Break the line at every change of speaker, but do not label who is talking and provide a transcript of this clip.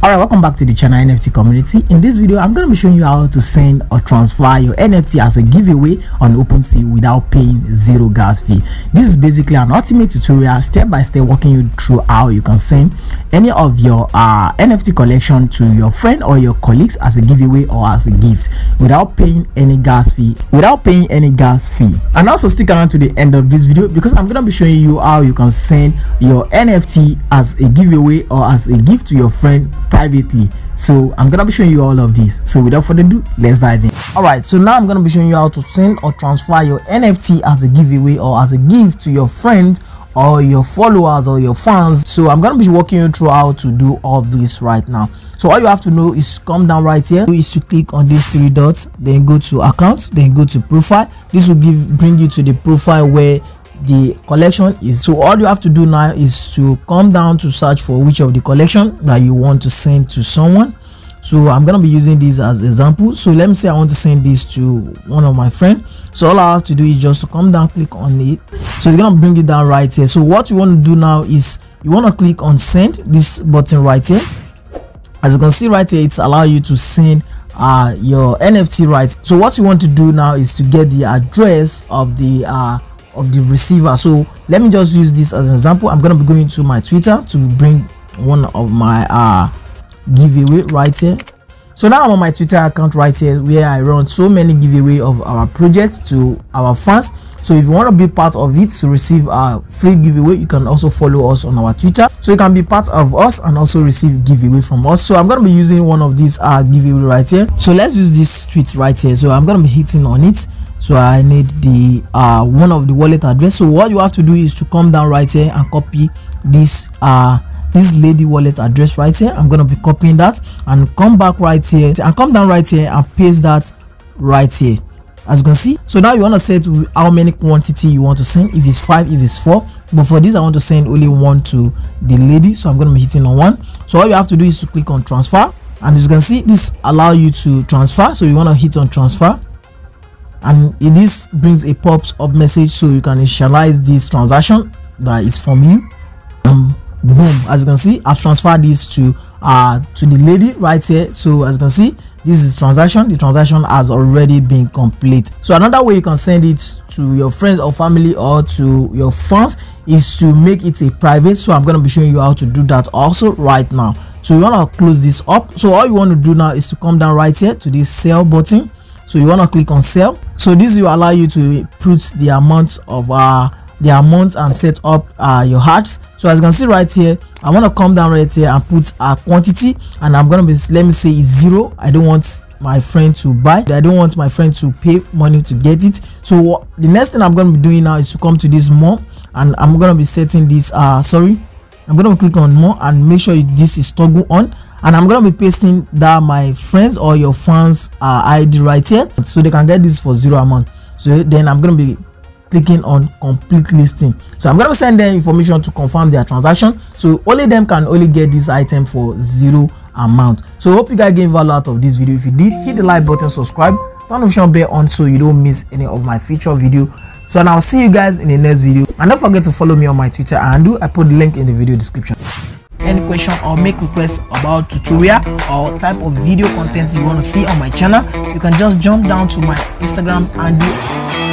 Alright, welcome back to the channel NFT community. In this video, I'm going to be showing you how to send or transfer your NFT as a giveaway on OpenSea without paying zero gas fee. This is basically an ultimate tutorial, step by step, walking you through how you can send any of your uh, NFT collection to your friend or your colleagues as a giveaway or as a gift without paying any gas fee. Without paying any gas fee. And also stick around to the end of this video because I'm going to be showing you how you can send your NFT as a giveaway or as a gift to your friend privately. So i'm gonna be showing you all of this so without further ado let's dive in. All right so now i'm gonna be showing you how to send or transfer your nft as a giveaway or as a gift to your friend or your followers or your fans. So i'm gonna be walking you through how to do all this right now. So all you have to know is come down right here. Is to click on these three dots then go to account then go to profile. This will give bring you to the profile where the collection is so all you have to do now is to come down to search for which of the collection that you want to send to someone. So i'm gonna be using this as example. So let me say i want to send this to one of my friend. So all i have to do is just to come down click on it. So it's gonna bring it down right here. So what you want to do now is you want to click on send this button right here. As you can see right here it's allow you to send uh your nft right so what you want to do now is to get the address of the uh of the receiver. So let me just use this as an example. I'm going to be going to my twitter to bring one of my uh giveaway right here. So now i'm on my twitter account right here where i run so many giveaway of our project to our fans. So if you want to be part of it to receive a free giveaway you can also follow us on our twitter. So you can be part of us and also receive giveaway from us. So i'm going to be using one of these uh giveaway right here. So let's use this tweet right here. So i'm going to be hitting on it so i need the uh one of the wallet address. So what you have to do is to come down right here and copy this uh this lady wallet address right here. I'm gonna be copying that and come back right here and come down right here and paste that right here. As you can see so now you want to set how many quantity you want to send. If it's five if it's four. But for this i want to send only one to the lady. So i'm going to be hitting on one. So all you have to do is to click on transfer. And as you can see this allow you to transfer. So you want to hit on transfer and this brings a pops of message so you can initialize this transaction that is from you. Um boom. As you can see i've transferred this to uh to the lady right here. So as you can see this is transaction. The transaction has already been complete. So another way you can send it to your friends or family or to your fans is to make it a private. So i'm going to be showing you how to do that also right now. So you want to close this up. So all you want to do now is to come down right here to this sell button. So you want to click on sell so this will allow you to put the amount of uh the amount and set up uh your hearts. So as you can see right here i want to come down right here and put a quantity and i'm gonna be let me say zero. I don't want my friend to buy. I don't want my friend to pay money to get it. So the next thing i'm going to be doing now is to come to this more and i'm going to be setting this uh sorry i'm going to click on more and make sure this is toggle on and i'm gonna be pasting that my friends or your fans uh, id right here. So they can get this for zero amount. So then i'm gonna be clicking on complete listing. So i'm gonna send them information to confirm their transaction. So only them can only get this item for zero amount. So hope you guys gain value out of this video. If you did hit the like button subscribe turn notification bell on so you don't miss any of my future video. So and i'll see you guys in the next video. And don't forget to follow me on my twitter handle. I put the link in the video description any question or make requests about tutorial or type of video content you want to see on my channel you can just jump down to my instagram and